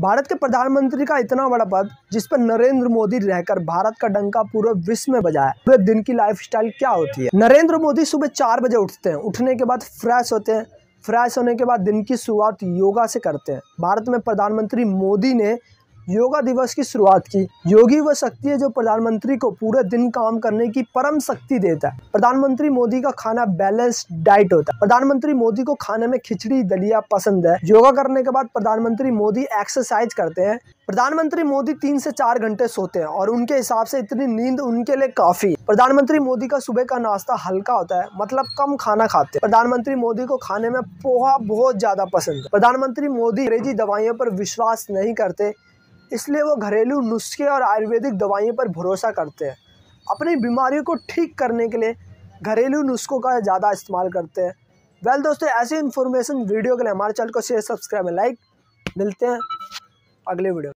भारत के प्रधानमंत्री का इतना बड़ा पद, जिस पर नरेंद्र मोदी रहकर भारत का डंका पूरे विश्व में बजाया, पूरे दिन की लाइफ क्या होती है? नरेंद्र मोदी सुबह चार बजे उठते हैं, उठने के बाद फ्रेश होते हैं फ्रेश होने के बाद दिन की शुरुआत योगा से करते हैं। भारत में प्रधानमंत्री मोदी ने योगा दिवस की शुरुआत की। योगी वह शक्ति है जो प्रधानमंत्री को पूरे दिन काम करने की परम शक्ति देता है। प्रधानमंत्री मोदी का खाना बैलेंस्ड डाइट होता है। प्रधानमंत्री मोदी को खाने में खिचड़ी, दलिया पसंद है। योगा करने के बाद प्रधानमंत्री मोदी एक्सरसाइज करते हैं। प्रधानमंत्री मोदी तीन से चार घंटे सोते हैं और उनके हिसाब से इतनी नींद उनके लिए काफ़ी प्रधानमंत्री मोदी का सुबह का नाश्ता हल्का होता है मतलब कम खाना खाते हैं। प्रधानमंत्री मोदी को खाने में पोहा बहुत ज़्यादा पसंद है। प्रधानमंत्री मोदी अंग्रेज़ी दवाइयों पर विश्वास नहीं करते इसलिए वो घरेलू नुस्खे और आयुर्वेदिक दवाइयों पर भरोसा करते हैं। अपनी बीमारियों को ठीक करने के लिए घरेलू नुस्खों का ज़्यादा इस्तेमाल करते हैं। वेल दोस्तों, ऐसी इन्फॉर्मेशन वीडियो के लिए हमारे चैनल को शेयर सब्सक्राइब लाइक मिलते हैं अगले वीडियो